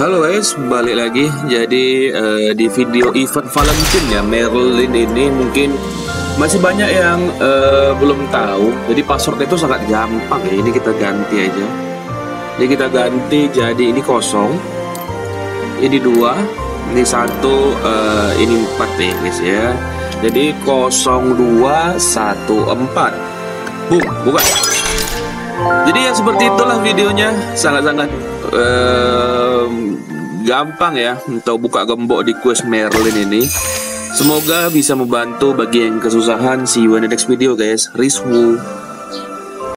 Halo guys, balik lagi. Jadi eh, di video event Valentine ya Merlin ini mungkin masih banyak yang eh, belum tahu. Jadi password itu sangat gampang ya. Ini kita ganti aja. Ini kita ganti jadi ini kosong. Ini dua, ini satu, eh, ini empat ya guys ya. Jadi 0214. Boom, buka. Jadi ya seperti itulah videonya, sangat-sangat em, gampang ya untuk buka gembok di quest Merlin ini. Semoga bisa membantu bagi yang kesusahan. See you in the next video guys. Riswu.